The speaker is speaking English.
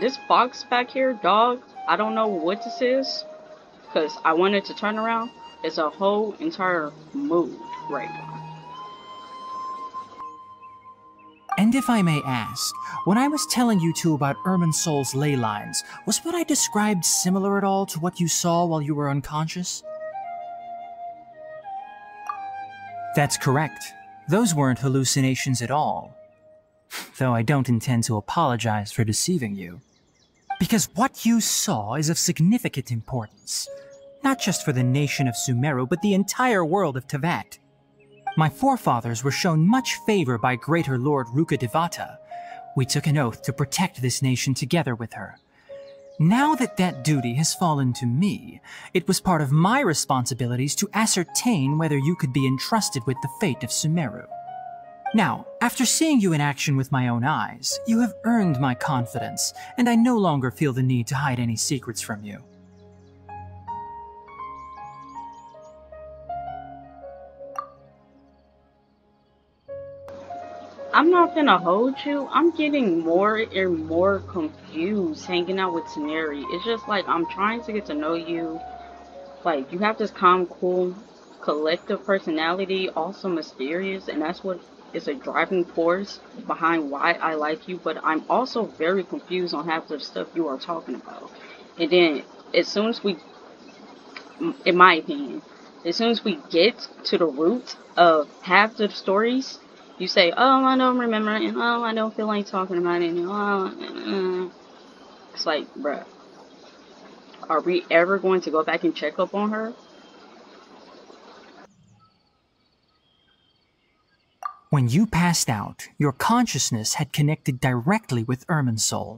this box back here, dog, I don't know what this is. Because I wanted to turn around. It's a whole entire mood right now. And if I may ask, when I was telling you two about Irminsul's ley lines, was what I described similar at all to what you saw while you were unconscious? That's correct. Those weren't hallucinations at all. Though I don't intend to apologize for deceiving you. Because what you saw is of significant importance, not just for the nation of Sumeru, but the entire world of Teyvat. My forefathers were shown much favor by Greater Lord Rukkhadevata. We took an oath to protect this nation together with her. Now that that duty has fallen to me, it was part of my responsibilities to ascertain whether you could be entrusted with the fate of Sumeru. Now, after seeing you in action with my own eyes, you have earned my confidence, and I no longer feel the need to hide any secrets from you. I'm not gonna hold you. I'm getting more and more confused hanging out with Tighnari. It's just like I'm trying to get to know you. Like you have this calm, cool, collective personality, also mysterious, and that's what is a driving force behind why I like you. But I'm also very confused on half the stuff you are talking about. And then as soon as we, in my opinion, as soon as we get to the root of half the stories you say, oh, I don't remember and oh, I don't feel like talking about it, and oh, uh, uh. it's like, bruh, are we ever going to go back and check up on her? When you passed out, your consciousness had connected directly with Irminsul.